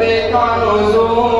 بك نزول